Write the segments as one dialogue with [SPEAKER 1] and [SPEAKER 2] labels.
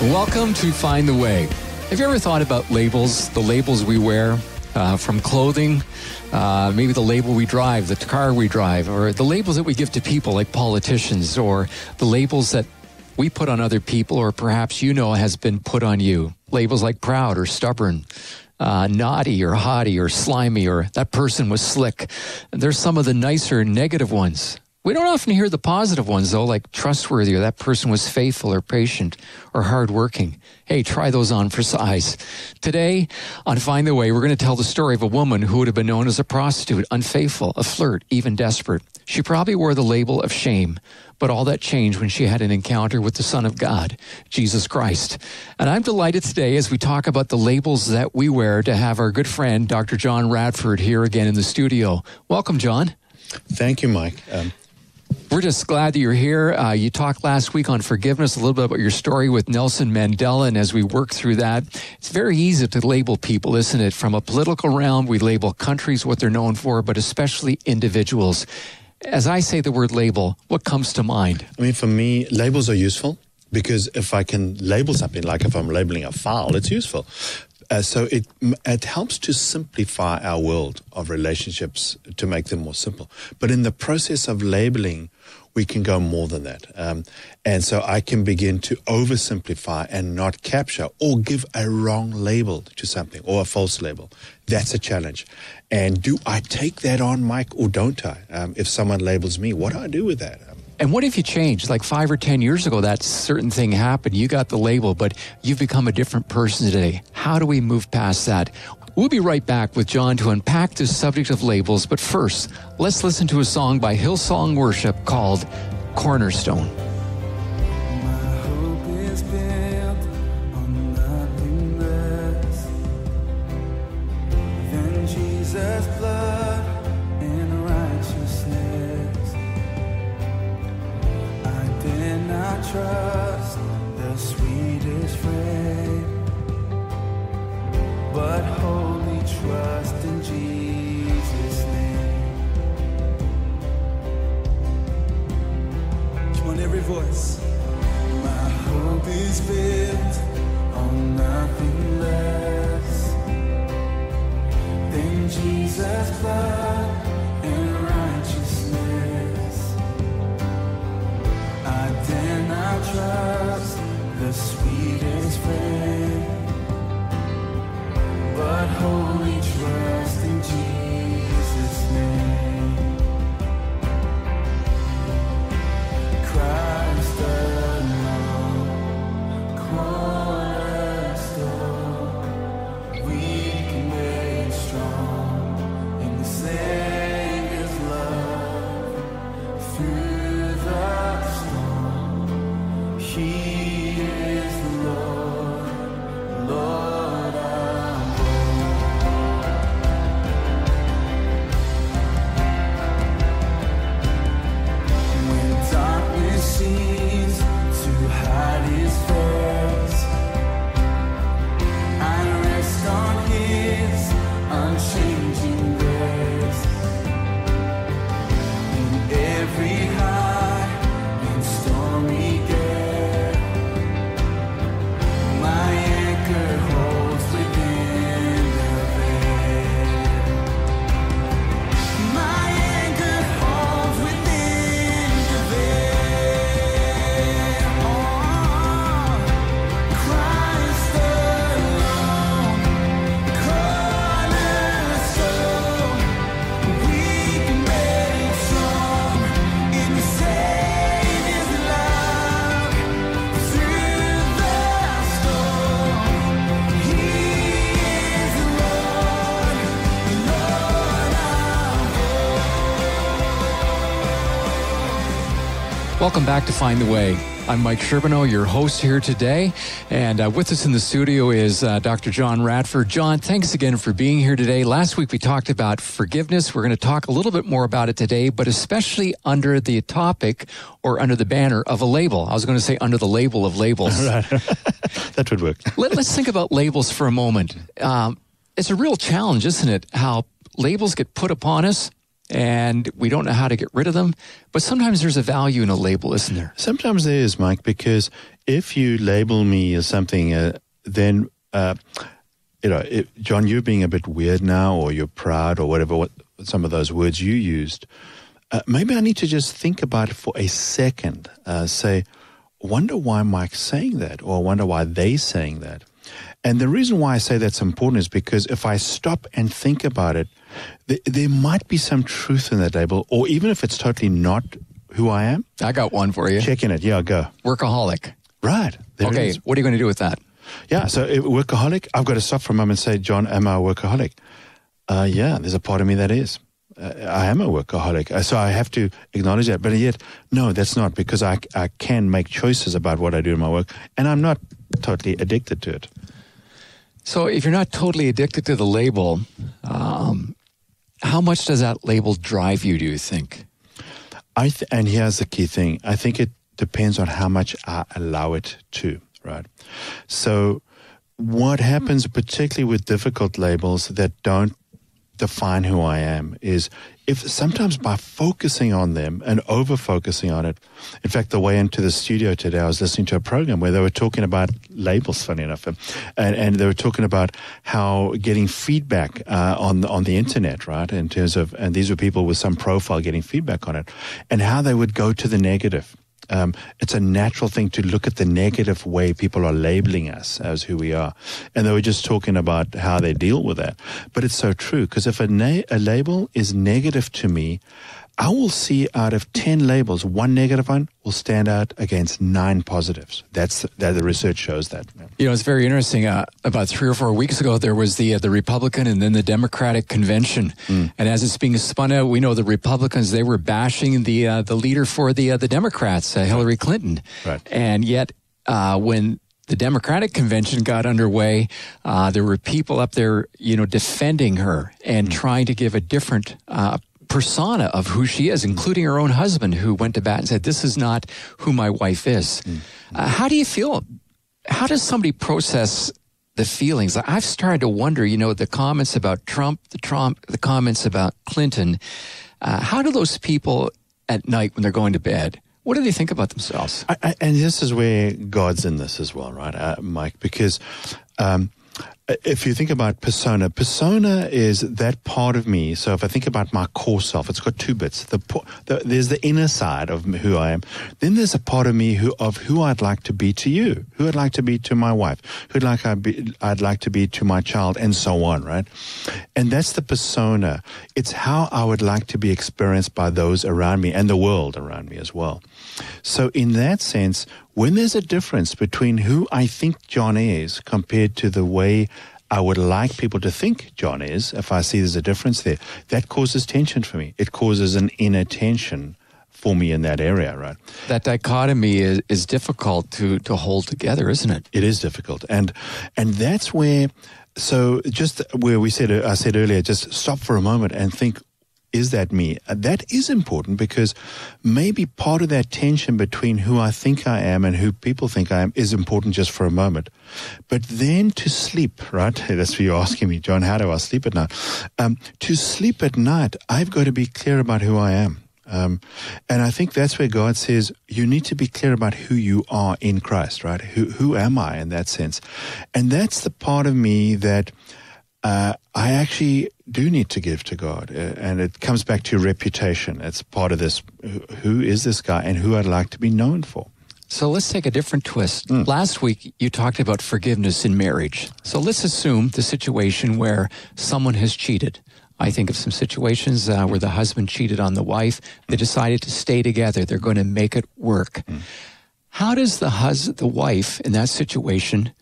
[SPEAKER 1] Welcome to Find the Way. Have you ever thought about labels, the labels we wear, uh, from clothing, uh, maybe the label we drive, the car we drive, or the labels that we give to people like politicians, or the labels that we put on other people, or perhaps you know has been put on you. Labels like proud or stubborn, uh, naughty or haughty or slimy, or that person was slick. There's some of the nicer negative ones. We don't often hear the positive ones, though, like trustworthy or that person was faithful or patient or hardworking. Hey, try those on for size. Today, on Find the Way, we're going to tell the story of a woman who would have been known as a prostitute, unfaithful, a flirt, even desperate. She probably wore the label of shame, but all that changed when she had an encounter with the Son of God, Jesus Christ. And I'm delighted today as we talk about the labels that we wear to have our good friend, Dr. John Radford, here again in the studio. Welcome, John.
[SPEAKER 2] Thank you, Mike. Um,
[SPEAKER 1] we're just glad that you're here. Uh, you talked last week on forgiveness, a little bit about your story with Nelson Mandela. And as we work through that, it's very easy to label people, isn't it? From a political realm, we label countries what they're known for, but especially individuals. As I say the word label, what comes to mind?
[SPEAKER 2] I mean, for me, labels are useful because if I can label something, like if I'm labeling a file, it's useful. Uh, so it it helps to simplify our world of relationships to make them more simple. But in the process of labeling, we can go more than that. Um, and so I can begin to oversimplify and not capture or give a wrong label to something or a false label. That's a challenge. And do I take that on, Mike, or don't I? Um, if someone labels me, what do I do with that? Um,
[SPEAKER 1] and what if you changed? Like five or 10 years ago, that certain thing happened. You got the label, but you've become a different person today. How do we move past that? We'll be right back with John to unpack this subject of labels. But first, let's listen to a song by Hillsong Worship called Cornerstone. Welcome back to Find the Way. I'm Mike Sherbino, your host here today. And uh, with us in the studio is uh, Dr. John Radford. John, thanks again for being here today. Last week we talked about forgiveness. We're going to talk a little bit more about it today, but especially under the topic or under the banner of a label. I was going to say under the label of labels.
[SPEAKER 2] that would work.
[SPEAKER 1] Let, us think about labels for a moment. Um, it's a real challenge, isn't it? How labels get put upon us and we don't know how to get rid of them. But sometimes there's a value in a label, isn't there?
[SPEAKER 2] Sometimes there is, Mike, because if you label me as something, uh, then uh, you know, it, John, you're being a bit weird now, or you're proud, or whatever. What some of those words you used. Uh, maybe I need to just think about it for a second. Uh, say, wonder why Mike's saying that, or wonder why they're saying that. And the reason why I say that's important is because if I stop and think about it, th- there might be some truth in that label, or even if it's totally not who I am.
[SPEAKER 1] I got one for you.
[SPEAKER 2] Checking it. Yeah, go.
[SPEAKER 1] Workaholic.
[SPEAKER 2] Right.
[SPEAKER 1] okay. What are you going to do with that?
[SPEAKER 2] Yeah. So it, workaholic, I've got to stop for a moment and say, John, am I a workaholic? Uh, yeah, there's a part of me that is. Uh, I am a workaholic. Uh, so I have to acknowledge that. But yet, no, that's not because I, I can make choices about what I do in my work and I'm not totally addicted to it.
[SPEAKER 1] So if you're not totally addicted to the label, um, how much does that label drive you, do you think?
[SPEAKER 2] I th- and here's the key thing. I think it depends on how much I allow it to, right? So what happens particularly with difficult labels that don't define who I am is if sometimes by focusing on them and over focusing on it. In fact, the way into the studio today, I was listening to a program where they were talking about labels, funny enough, and, and they were talking about how getting feedback uh, on on the internet, right? In terms of, and these were people with some profile getting feedback on it, and how they would go to the negative um, it's a natural thing to look at the negative way people are labeling us as who we are. And they were just talking about how they deal with that. But it's so true because if a, na- a label is negative to me, I will see out of 10 labels, one negative one will stand out against nine positives. That's that the research shows that.
[SPEAKER 1] You know, it's very interesting. Uh, about three or four weeks ago, there was the uh, the Republican and then the Democratic convention, mm. and as it's being spun out, we know the Republicans they were bashing the uh, the leader for the uh, the Democrats, uh, Hillary Clinton,
[SPEAKER 2] right.
[SPEAKER 1] and yet uh, when the Democratic convention got underway, uh, there were people up there, you know, defending her and mm. trying to give a different uh, persona of who she is, including her own husband, who went to bat and said, "This is not who my wife is." Mm. Uh, how do you feel? How does somebody process the feelings? I've started to wonder. You know, the comments about Trump, the Trump, the comments about Clinton. Uh, how do those people at night when they're going to bed? What do they think about themselves?
[SPEAKER 2] I, I, and this is where God's in this as well, right, uh, Mike? Because um, if you think about persona, persona is that part of me. So if I think about my core self, it's got two bits. The, the, there's the inner side of who I am. Then there's a part of me who of who I'd like to be to you, who I'd like to be to my wife, who'd like I'd, be, I'd like to be to my child, and so on, right? And that's the persona. It's how I would like to be experienced by those around me and the world around me as well. So in that sense, when there's a difference between who I think John is compared to the way I would like people to think John is, if I see there's a difference there, that causes tension for me. It causes an inner tension for me in that area, right?
[SPEAKER 1] That dichotomy is, is difficult to, to hold together, isn't it?
[SPEAKER 2] It is difficult. And and that's where so just where we said I said earlier, just stop for a moment and think is that me? Uh, that is important because maybe part of that tension between who I think I am and who people think I am is important just for a moment. But then to sleep, right? That's what you're asking me, John, how do I sleep at night? Um, to sleep at night, I've got to be clear about who I am. Um, and I think that's where God says you need to be clear about who you are in Christ, right? Who, who am I in that sense? And that's the part of me that uh, I actually do need to give to God. Uh, and it comes back to reputation. It's part of this who is this guy and who I'd like to be known for.
[SPEAKER 1] So let's take a different twist. Mm. Last week, you talked about forgiveness in marriage. So let's assume the situation where someone has cheated. I think of some situations uh, where the husband cheated on the wife. They decided to stay together. They're going to make it work. Mm. How does the hus- the wife in that situation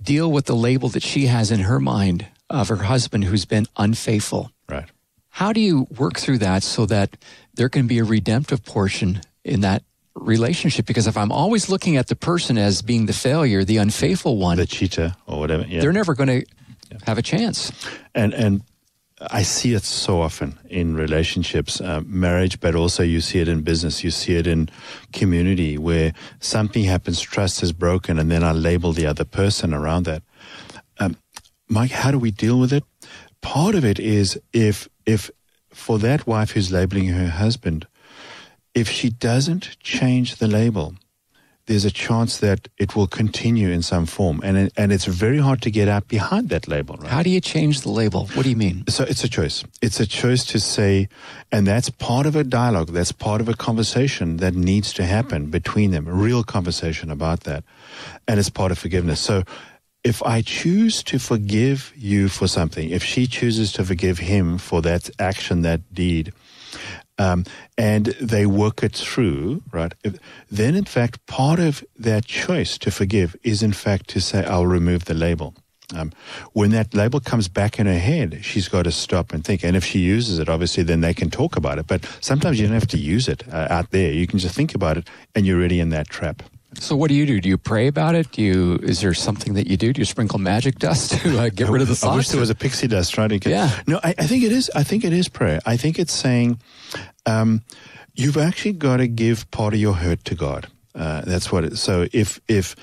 [SPEAKER 1] deal with the label that she has in her mind of her husband who's been unfaithful.
[SPEAKER 2] Right.
[SPEAKER 1] How do you work through that so that there can be a redemptive portion in that relationship? Because if I'm always looking at the person as being the failure, the unfaithful one,
[SPEAKER 2] the cheater or whatever, yeah.
[SPEAKER 1] they're never going to yeah. have a chance.
[SPEAKER 2] And and I see it so often in relationships, uh, marriage, but also you see it in business. You see it in community where something happens, trust is broken, and then I label the other person around that. Um, Mike, how do we deal with it? Part of it is if if for that wife who's labeling her husband, if she doesn't change the label, there's a chance that it will continue in some form, and it, and it's very hard to get out behind that label. Right?
[SPEAKER 1] How do you change the label? What do you mean?
[SPEAKER 2] So it's a choice. It's a choice to say, and that's part of a dialogue. That's part of a conversation that needs to happen between them. A real conversation about that, and it's part of forgiveness. So. If I choose to forgive you for something, if she chooses to forgive him for that action, that deed, um, and they work it through, right? Then, in fact, part of their choice to forgive is, in fact, to say, I'll remove the label. Um, when that label comes back in her head, she's got to stop and think. And if she uses it, obviously, then they can talk about it. But sometimes you don't have to use it uh, out there. You can just think about it, and you're already in that trap.
[SPEAKER 1] So what do you do? Do you pray about it? Do you is there something that you do? Do you sprinkle magic dust to uh, get rid of the thoughts?
[SPEAKER 2] I wish there was a pixie dust trying to get.
[SPEAKER 1] Yeah.
[SPEAKER 2] No, I, I, think it is. I think it is prayer. I think it's saying, um, you've actually got to give part of your hurt to God. Uh, that's what it. So if if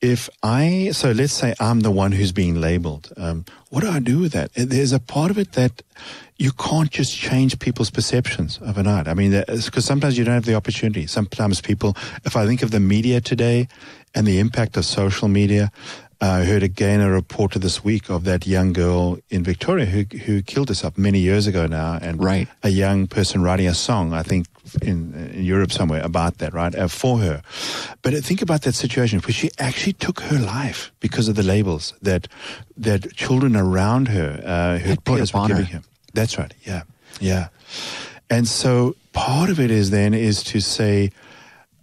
[SPEAKER 2] if I so let's say I'm the one who's being labeled, um, what do I do with that? There's a part of it that you can't just change people's perceptions overnight. I mean, because sometimes you don't have the opportunity. Sometimes people, if I think of the media today and the impact of social media, I heard again a report this week of that young girl in Victoria who who killed herself many years ago now, and
[SPEAKER 1] right.
[SPEAKER 2] a young person writing a song, I think in, in Europe somewhere about that, right, uh, for her. But think about that situation where she actually took her life because of the labels that that children around her, uh, her peers were giving her. That's right. Yeah, yeah. And so part of it is then is to say,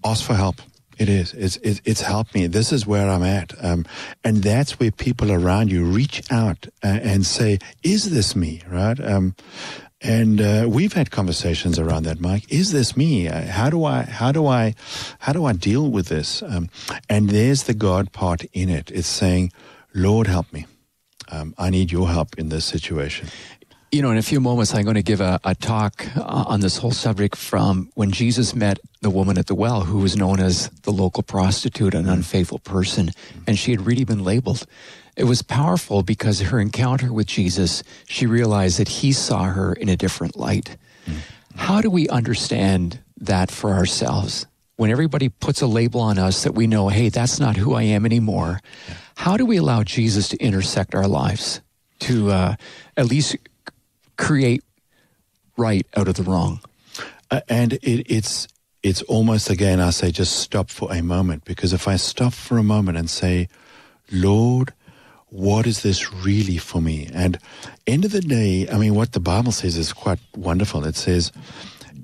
[SPEAKER 2] ask for help it is. It's, it's helped me. This is where I'm at. Um, and that's where people around you reach out uh, and say, is this me? Right? Um, and uh, we've had conversations around that, Mike. Is this me? Uh, how do I, how do I, how do I deal with this? Um, and there's the God part in it. It's saying, Lord, help me. Um, I need your help in this situation.
[SPEAKER 1] You know, in a few moments, I'm going to give a, a, talk uh, on this whole subject from when Jesus met the woman at the well, who was known as the local prostitute, an unfaithful person, and she had really been labeled. It was powerful because her encounter with Jesus, she realized that he saw her in a different light. How do we understand that for ourselves? When everybody puts a label on us that we know, hey, that's not who I am anymore, how do we allow Jesus to intersect our lives? To uh, at least create right out of the wrong.
[SPEAKER 2] Uh, and it, it's it's almost again I say just stop for a moment because if I stop for a moment and say, Lord, what is this really for me? And end of the day, I mean, what the Bible says is quite wonderful. It says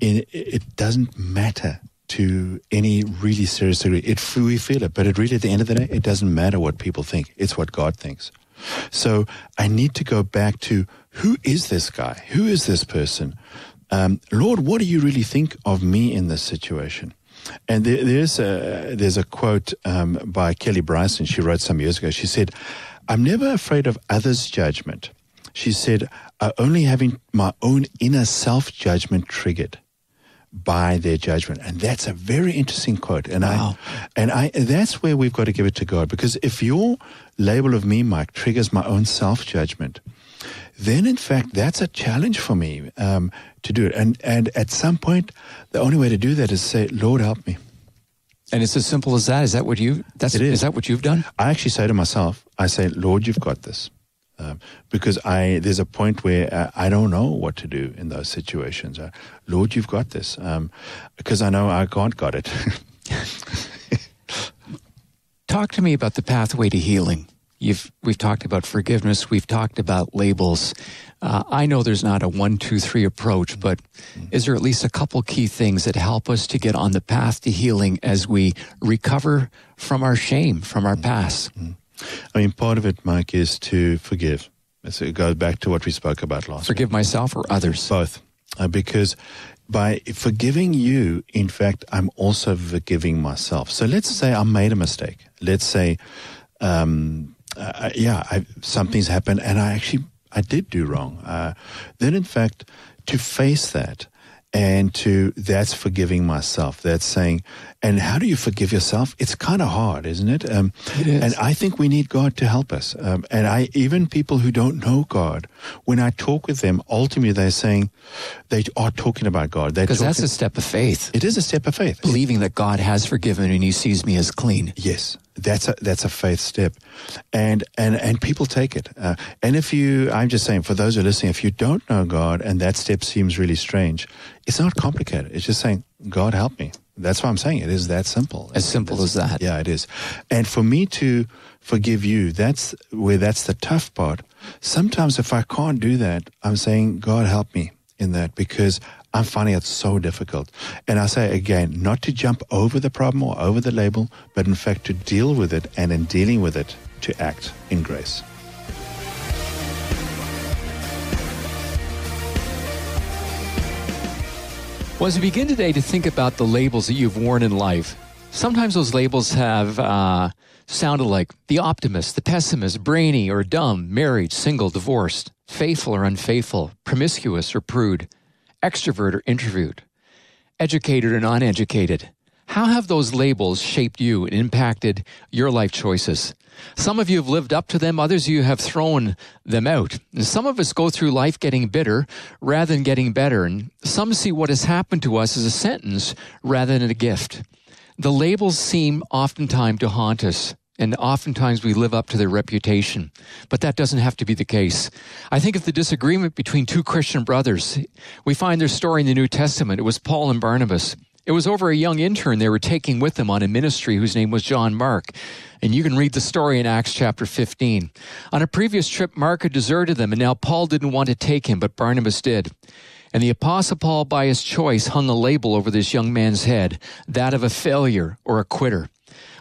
[SPEAKER 2] it, it doesn't matter to any really serious degree. It we feel it, but it really at the end of the day, it doesn't matter what people think. It's what God thinks. So I need to go back to who is this guy? Who is this person? Um, Lord, what do you really think of me in this situation? And there, there's a there's a quote um, by Kelly Bryson. She wrote some years ago. She said, "I'm never afraid of others' judgment." She said, "I only having my own inner self judgment triggered." by their judgment. And that's a very interesting quote. And wow. I and I that's where we've got to give it to God. Because if your label of me, Mike, triggers my own self judgment, then in fact that's a challenge for me um, to do it. And and at some point, the only way to do that is say, Lord, help me.
[SPEAKER 1] And it's as simple as that. Is that what you? That's it is. is that what you've done?
[SPEAKER 2] I actually say to myself, I say, Lord, you've got this. Um, because I there's a point where uh, I don't know what to do in those situations. Uh, Lord, you've got this, um, because I know I can't got it.
[SPEAKER 1] Talk to me about the pathway to healing. You've, we've talked about forgiveness. We've talked about labels. Uh, I know there's not a one, two, three approach, but is there at least a couple key things that help us to get on the path to healing as we recover from our shame, from our past?
[SPEAKER 2] I mean, part of it, Mike, is to forgive. So it goes back to what we spoke about last.
[SPEAKER 1] Forgive week. myself or others?
[SPEAKER 2] Both, uh, because by forgiving you, in fact, I'm also forgiving myself. So let's say I made a mistake. Let's say um, uh, yeah, I, something's happened, and I actually I did do wrong. Uh, then, in fact, to face that and to that's forgiving myself. That's saying, and how do you forgive yourself? It's kind of hard, isn't it? Um,
[SPEAKER 1] it is.
[SPEAKER 2] And I think we need God to help us. Um, and I even people who don't know God, when I talk with them, ultimately they're saying they are talking about God.
[SPEAKER 1] Because that's a step of faith.
[SPEAKER 2] It is a step of faith.
[SPEAKER 1] Believing that God has forgiven and He sees me as clean.
[SPEAKER 2] Yes, that's a that's a faith step, and and and people take it. Uh, and if you, I'm just saying, for those who are listening, if you don't know God and that step seems really strange, it's not complicated. It's just saying, God help me. That's what I'm saying. It is that simple.
[SPEAKER 1] As simple as that.
[SPEAKER 2] Yeah, it is. And for me to forgive you, that's where that's the tough part. Sometimes if I can't do that, I'm saying, God help me in that because I'm finding it so difficult. And I say again, not to jump over the problem or over the label, but in fact to deal with it and in dealing with it, to act in grace.
[SPEAKER 1] Well, as we begin today to think about the labels that you've worn in life, sometimes those labels have uh, sounded like the optimist, the pessimist, brainy or dumb, married, single, divorced, faithful or unfaithful, promiscuous or prude, extrovert or introvert, educated or non educated. How have those labels shaped you and impacted your life choices? Some of you have lived up to them, others of you have thrown them out. And some of us go through life getting bitter rather than getting better. And some see what has happened to us as a sentence rather than a gift. The labels seem oftentimes to haunt us. And oftentimes we live up to their reputation. But that doesn't have to be the case. I think of the disagreement between two Christian brothers. We find their story in the New Testament. It was Paul and Barnabas. It was over a young intern they were taking with them on a ministry whose name was John Mark. And you can read the story in Acts chapter 15. On a previous trip, Mark had deserted them, and now Paul didn't want to take him, but Barnabas did. And the Apostle Paul, by his choice, hung a label over this young man's head, that of a failure or a quitter.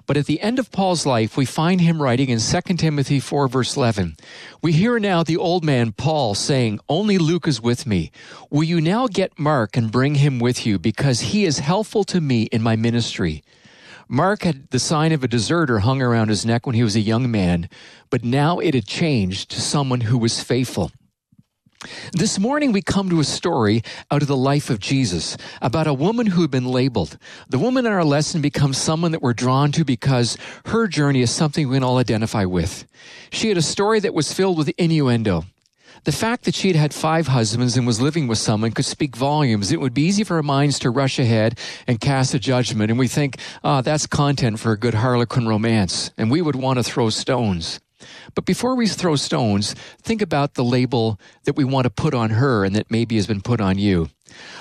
[SPEAKER 1] But at the end of Paul's life, we find him writing in 2 Timothy 4, verse 11. We hear now the old man Paul saying, Only Luke is with me. Will you now get Mark and bring him with you, because he is helpful to me in my ministry? Mark had the sign of a deserter hung around his neck when he was a young man, but now it had changed to someone who was faithful. This morning, we come to a story out of the life of Jesus about a woman who had been labeled. The woman in our lesson becomes someone that we're drawn to because her journey is something we can all identify with. She had a story that was filled with innuendo. The fact that she had had five husbands and was living with someone could speak volumes. It would be easy for our minds to rush ahead and cast a judgment, and we think, ah, oh, that's content for a good Harlequin romance, and we would want to throw stones. But before we throw stones, think about the label that we want to put on her and that maybe has been put on you.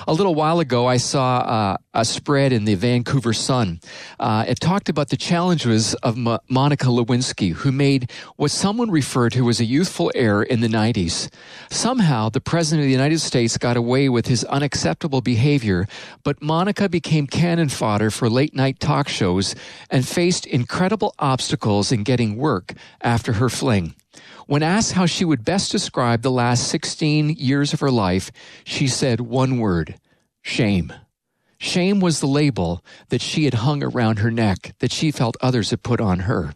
[SPEAKER 1] A little while ago, I saw uh, a spread in the Vancouver Sun. Uh, it talked about the challenges of Monica Lewinsky, who made what someone referred to as a youthful error in the 90s. Somehow, the President of the United States got away with his unacceptable behavior, but Monica became cannon fodder for late night talk shows and faced incredible obstacles in getting work after her fling. When asked how she would best describe the last 16 years of her life, she said one word shame. Shame was the label that she had hung around her neck, that she felt others had put on her.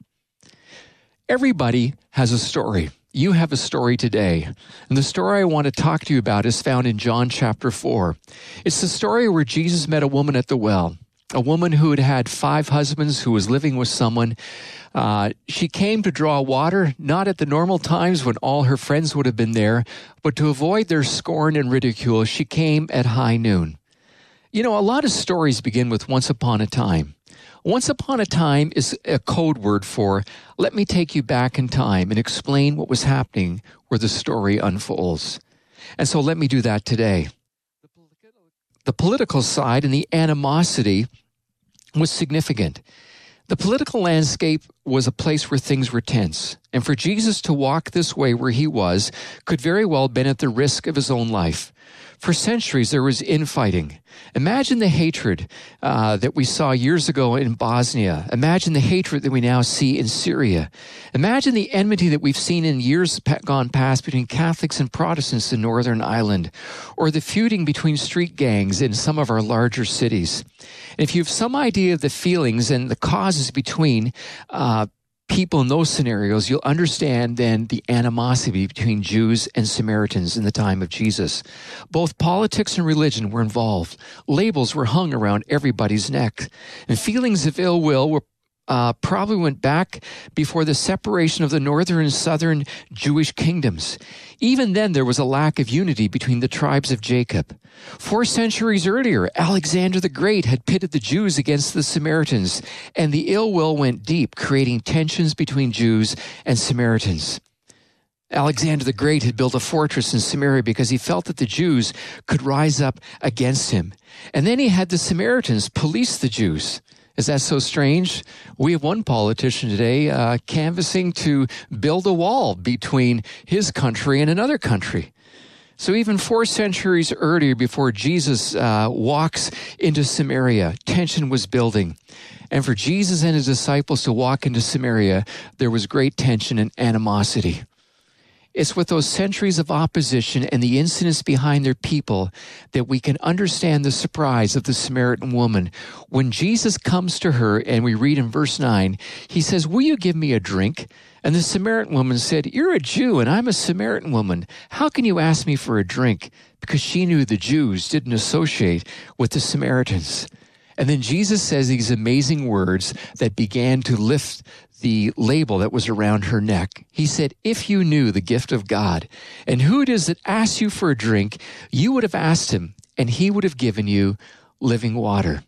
[SPEAKER 1] Everybody has a story. You have a story today. And the story I want to talk to you about is found in John chapter 4. It's the story where Jesus met a woman at the well a woman who had had five husbands who was living with someone. Uh, she came to draw water, not at the normal times when all her friends would have been there, but to avoid their scorn and ridicule, she came at high noon. You know, a lot of stories begin with once upon a time. Once upon a time is a code word for let me take you back in time and explain what was happening where the story unfolds. And so let me do that today the political side and the animosity was significant. The political landscape was a place where things were tense, and for Jesus to walk this way where he was could very well have been at the risk of his own life. For centuries, there was infighting. Imagine the hatred uh, that we saw years ago in Bosnia. Imagine the hatred that we now see in Syria. Imagine the enmity that we've seen in years gone past between Catholics and Protestants in Northern Ireland, or the feuding between street gangs in some of our larger cities. And if you have some idea of the feelings and the causes between uh, people in those scenarios, you'll understand then the animosity between Jews and Samaritans in the time of Jesus. Both politics and religion were involved. Labels were hung around everybody's neck, and feelings of ill will were uh, probably went back before the separation of the northern and southern Jewish kingdoms. Even then, there was a lack of unity between the tribes of Jacob. Four centuries earlier, Alexander the Great had pitted the Jews against the Samaritans, and the ill will went deep, creating tensions between Jews and Samaritans. Alexander the Great had built a fortress in Samaria because he felt that the Jews could rise up against him. And then he had the Samaritans police the Jews. Is that so strange? We have one politician today uh, canvassing to build a wall between his country and another country. So even four centuries earlier, before Jesus uh, walks into Samaria, tension was building. And for Jesus and his disciples to walk into Samaria, there was great tension and animosity. It's with those centuries of opposition and the incidents behind their people that we can understand the surprise of the Samaritan woman. When Jesus comes to her, and we read in verse 9, he says, Will you give me a drink? And the Samaritan woman said, You're a Jew, and I'm a Samaritan woman. How can you ask me for a drink? Because she knew the Jews didn't associate with the Samaritans. And then Jesus says these amazing words that began to lift the label that was around her neck. He said, If you knew the gift of God and who it is that asks you for a drink, you would have asked him, and he would have given you living water.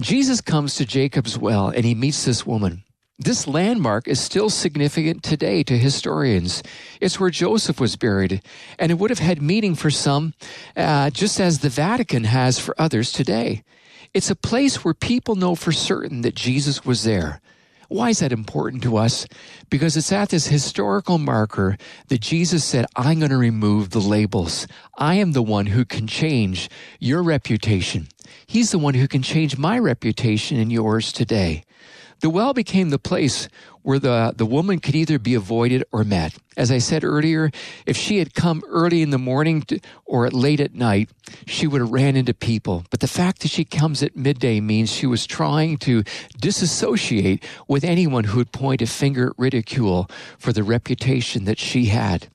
[SPEAKER 1] Jesus comes to Jacob's well and he meets this woman. This landmark is still significant today to historians. It's where Joseph was buried, and it would have had meaning for some, uh, just as the Vatican has for others today. It's a place where people know for certain that Jesus was there. Why is that important to us? Because it's at this historical marker that Jesus said, I'm going to remove the labels. I am the one who can change your reputation. He's the one who can change my reputation and yours today. The well became the place where the, the woman could either be avoided or met. As I said earlier, if she had come early in the morning to, or late at night, she would have ran into people. But the fact that she comes at midday means she was trying to disassociate with anyone who would point a finger at ridicule for the reputation that she had.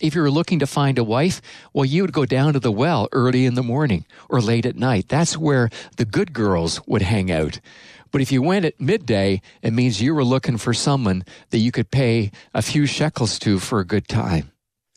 [SPEAKER 1] If you were looking to find a wife, well, you would go down to the well early in the morning or late at night. That's where the good girls would hang out. But if you went at midday, it means you were looking for someone that you could pay a few shekels to for a good time.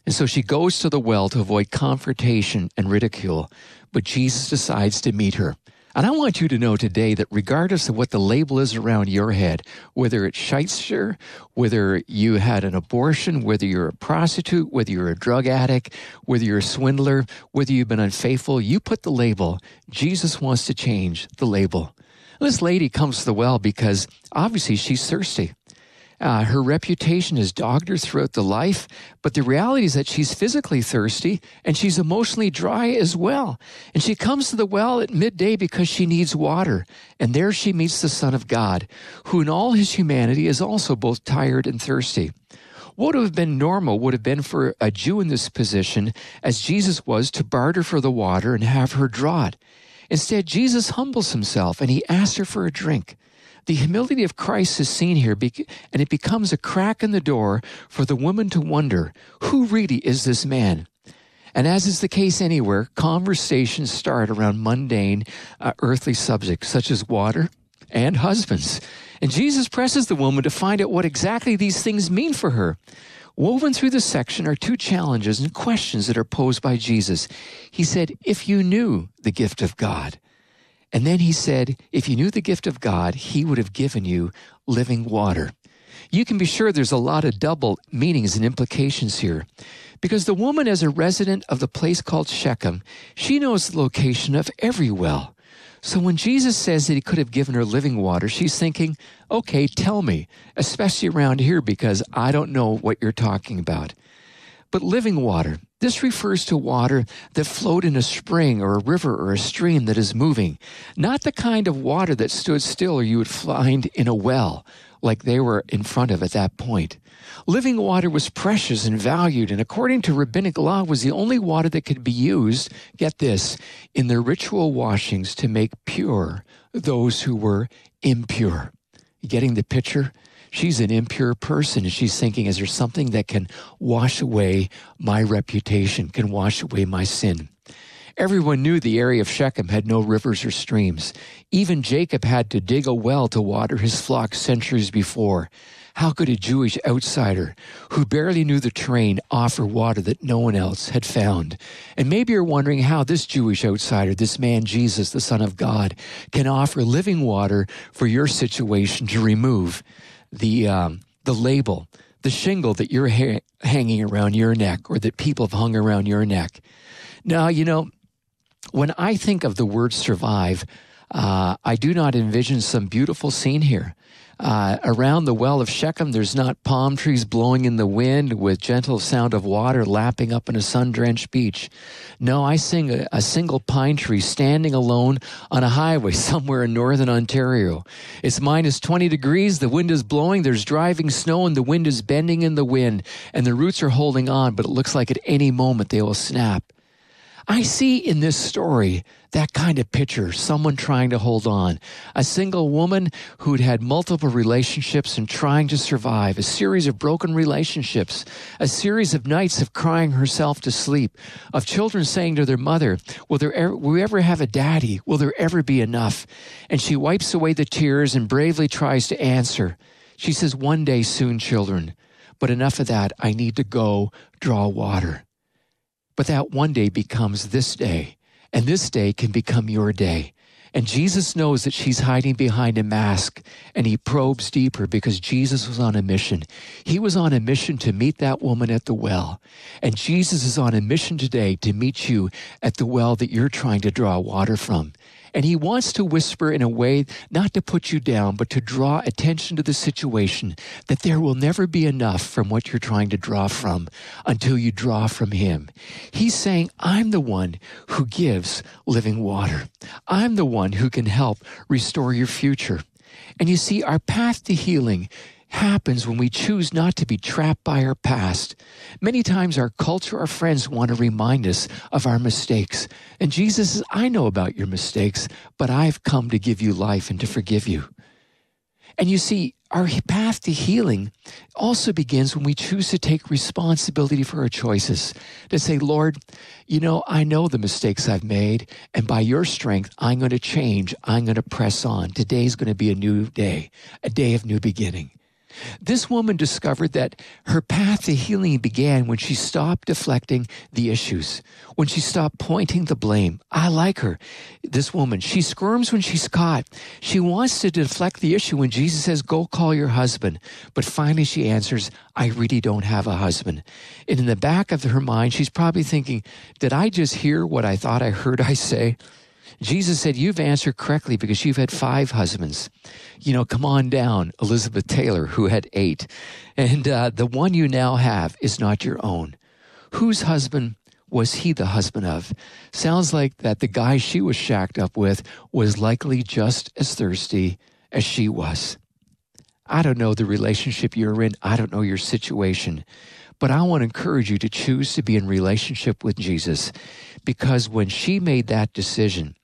[SPEAKER 1] And so she goes to the well to avoid confrontation and ridicule, but Jesus decides to meet her. And I want you to know today that regardless of what the label is around your head, whether it's shyster, whether you had an abortion, whether you're a prostitute, whether you're a drug addict, whether you're a swindler, whether you've been unfaithful, you put the label. Jesus wants to change the label. This lady comes to the well because obviously she's thirsty. Uh, her reputation has dogged her throughout the life, but the reality is that she's physically thirsty and she's emotionally dry as well. And she comes to the well at midday because she needs water. And there she meets the Son of God, who in all his humanity is also both tired and thirsty. What would have been normal would have been for a Jew in this position, as Jesus was, to barter for the water and have her draw it. Instead, Jesus humbles himself and he asks her for a drink. The humility of Christ is seen here, and it becomes a crack in the door for the woman to wonder who really is this man? And as is the case anywhere, conversations start around mundane, uh, earthly subjects such as water and husbands. And Jesus presses the woman to find out what exactly these things mean for her. Woven through this section are two challenges and questions that are posed by Jesus. He said, If you knew the gift of God, and then he said, If you knew the gift of God, he would have given you living water. You can be sure there's a lot of double meanings and implications here. Because the woman, as a resident of the place called Shechem, she knows the location of every well. So when Jesus says that he could have given her living water, she's thinking, okay, tell me, especially around here because I don't know what you're talking about. But living water, this refers to water that flowed in a spring or a river or a stream that is moving, not the kind of water that stood still or you would find in a well like they were in front of at that point. Living water was precious and valued, and according to rabbinic law, was the only water that could be used, get this, in the ritual washings to make pure those who were impure. Getting the picture? she's an impure person. And she's thinking, is there something that can wash away my reputation, can wash away my sin? Everyone knew the area of Shechem had no rivers or streams. Even Jacob had to dig a well to water his flock centuries before. How could a Jewish outsider who barely knew the terrain offer water that no one else had found? And maybe you're wondering how this Jewish outsider, this man Jesus, the Son of God, can offer living water for your situation to remove the, um, the label, the shingle that you're ha- hanging around your neck or that people have hung around your neck. Now, you know, when I think of the word survive, uh, I do not envision some beautiful scene here. Uh, around the well of Shechem, there's not palm trees blowing in the wind with gentle sound of water lapping up on a sun drenched beach. No, I sing a, a, single pine tree standing alone on a highway somewhere in northern Ontario. It's minus 20 degrees, the wind is blowing, there's driving snow, and the wind is bending in the wind, and the roots are holding on, but it looks like at any moment they will snap. I see in this story that kind of picture, someone trying to hold on, a single woman who'd had multiple relationships and trying to survive, a series of broken relationships, a series of nights of crying herself to sleep, of children saying to their mother, will there ever, will we ever have a daddy? Will there ever be enough? And she wipes away the tears and bravely tries to answer. She says, one day soon, children, but enough of that. I need to go draw water. But that one day becomes this day, and this day can become your day. And Jesus knows that she's hiding behind a mask, and he probes deeper because Jesus was on a mission. He was on a mission to meet that woman at the well. And Jesus is on a mission today to meet you at the well that you're trying to draw water from. And he wants to whisper in a way not to put you down, but to draw attention to the situation that there will never be enough from what you're trying to draw from until you draw from him. He's saying, I'm the one who gives living water. I'm the one who can help restore your future. And you see, our path to healing happens when we choose not to be trapped by our past. Many times our culture, our friends want to remind us of our mistakes. And Jesus says, I know about your mistakes, but I've come to give you life and to forgive you. And you see, our path to healing also begins when we choose to take responsibility for our choices. To say, Lord, you know, I know the mistakes I've made, and by your strength, I'm going to change. I'm going to press on. Today's going to be a new day, a day of new beginning. This woman discovered that her path to healing began when she stopped deflecting the issues, when she stopped pointing the blame. I like her. This woman, she squirms when she's caught. She wants to deflect the issue when Jesus says, Go call your husband. But finally she answers, I really don't have a husband. And in the back of her mind, she's probably thinking, Did I just hear what I thought I heard I say? Jesus said, You've answered correctly because you've had five husbands. You know, come on down, Elizabeth Taylor, who had eight. And uh, the one you now have is not your own. Whose husband was he the husband of? Sounds like that the guy she was shacked up with was likely just as thirsty as she was. I don't know the relationship you're in, I don't know your situation. But I want to encourage you to choose to be in relationship with Jesus because when she made that decision,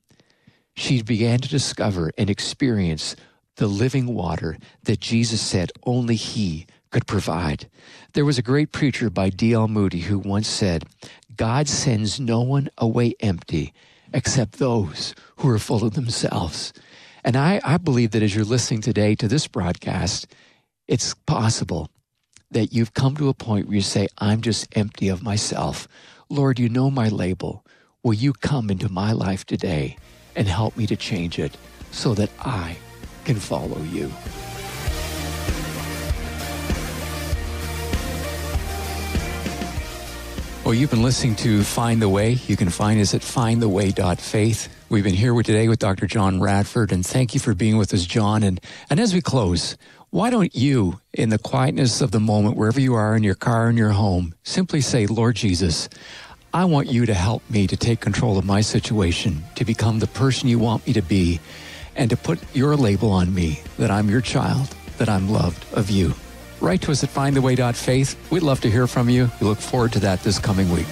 [SPEAKER 1] she began to discover and experience the living water that Jesus said only He could provide. There was a great preacher by D.L. Moody who once said, God sends no one away empty except those who are full of themselves. And I, I believe that as you're listening today to this broadcast, it's possible that you've come to a point where you say, I'm just empty of myself. Lord, you know my label. Will you come into my life today and help me to change it so that I can follow you. Well, you've been listening to Find the Way. You can find us at findtheway.faith. We've been here today with Dr. John Radford, and thank you for being with us, John. And, and as we close, why don't you, in the quietness of the moment, wherever you are in your car, in your home, simply say, Lord Jesus, I want you to help me to take control of my situation, to become the person you want me to be, and to put your label on me that I'm your child, that I'm loved of you. Write to us at findtheway.faith. We'd love to hear from you. We look forward to that this coming week.